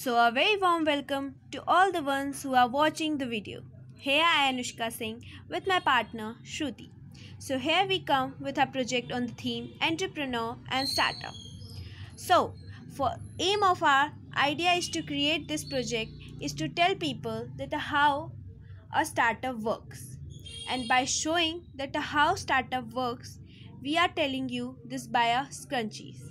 So a very warm welcome to all the ones who are watching the video. Here I am Anushka Singh with my partner Shruti. So here we come with our project on the theme entrepreneur and startup. So for aim of our idea is to create this project is to tell people that how a startup works. And by showing that how startup works, we are telling you this by our scrunchies.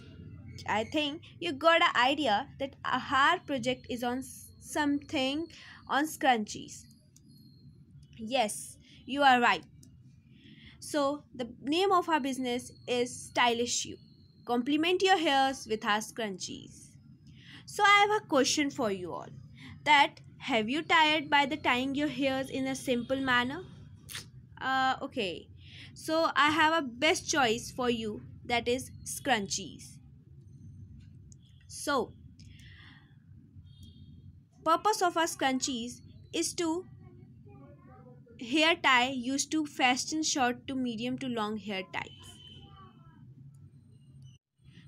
I think you got an idea that our project is on something on scrunchies. Yes, you are right. So the name of our business is Stylish Youu. Compliment your hairs with our scrunchies. So I have a question for you all. That have you tired by the tying your hairs in a simple manner? Uh, okay. So I have a best choice for you that is scrunchies. So, purpose of a scrunchies is to hair tie used to fashion short to medium to long hair types.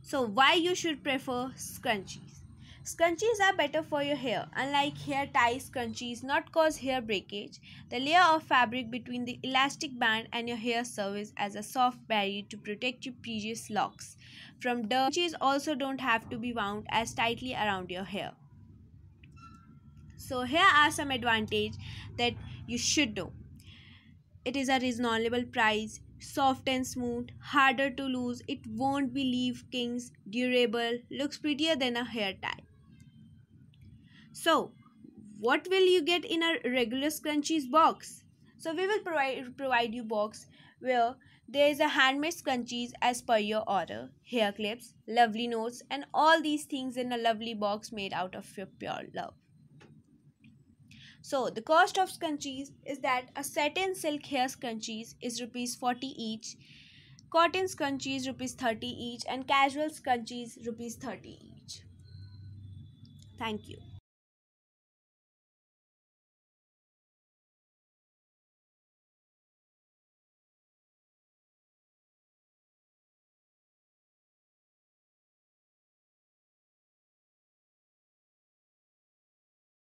So, why you should prefer scrunchies? Scrunchies are better for your hair. Unlike hair tie scrunchies not cause hair breakage, the layer of fabric between the elastic band and your hair serves as a soft barrier to protect your precious locks from dirt. Scrunchies also don't have to be wound as tightly around your hair. So here are some advantages that you should know. It is a reasonable price, soft and smooth, harder to lose, it won't be leave kings, durable, looks prettier than a hair tie. So, what will you get in a regular scrunchies box? So, we will provide, provide you box where there is a handmade scrunchies as per your order, hair clips, lovely notes and all these things in a lovely box made out of your pure love. So the cost of scrunchies is that a satin silk hair scrunchies is rupees 40 each, cotton scrunchies rupees 30 each and casual scrunchies rupees 30 each. Thank you.